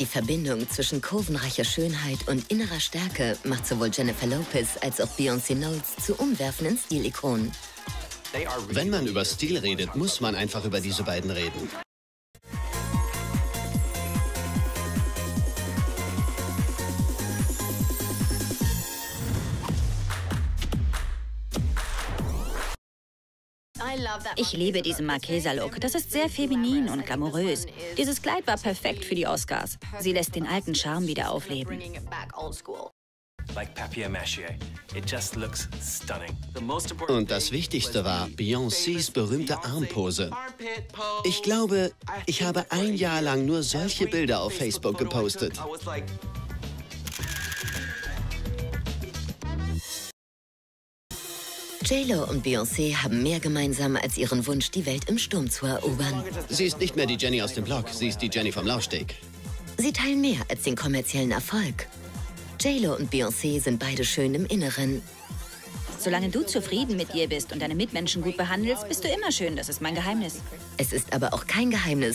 Die Verbindung zwischen kurvenreicher Schönheit und innerer Stärke macht sowohl Jennifer Lopez als auch Beyoncé Knowles zu umwerfenden Stilikonen. Wenn man über Stil redet, muss man einfach über diese beiden reden. Ich liebe diesen Marquesa-Look. Das ist sehr feminin und glamourös. Dieses Kleid war perfekt für die Oscars. Sie lässt den alten Charme wieder aufleben. Und das Wichtigste war Beyoncés berühmte Armpose. Ich glaube, ich habe ein Jahr lang nur solche Bilder auf Facebook gepostet. JLo und Beyoncé haben mehr gemeinsam als ihren Wunsch, die Welt im Sturm zu erobern. Sie ist nicht mehr die Jenny aus dem Blog, sie ist die Jenny vom Laufsteg. Sie teilen mehr als den kommerziellen Erfolg. JLo und Beyoncé sind beide schön im Inneren. Solange du zufrieden mit dir bist und deine Mitmenschen gut behandelst, bist du immer schön. Das ist mein Geheimnis. Es ist aber auch kein Geheimnis,